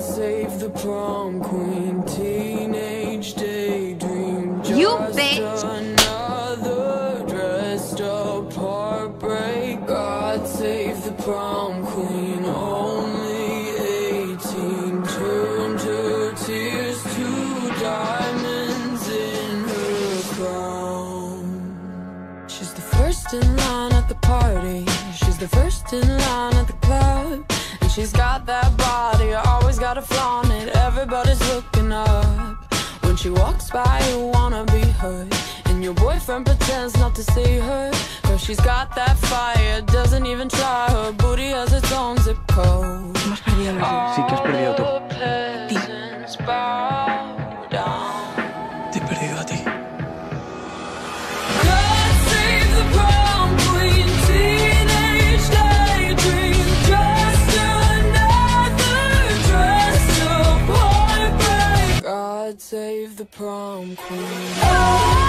God save the prom queen, teenage daydream. You just bitch. Another dressed up heartbreak. God save the prom queen, only 18. Turned her tears to diamonds in her crown. She's the first in line at the party. She's the first in line at the club. And she's got that looking up. When she walks by, you wanna be her. And your boyfriend pretends not to see her. Cause she's got that fire, doesn't even try. Her booty has its own zip code. Hemos perdido la Sí que has perdido tú. All the peasants bow down. Te he perdido a ti. God save the prom queen.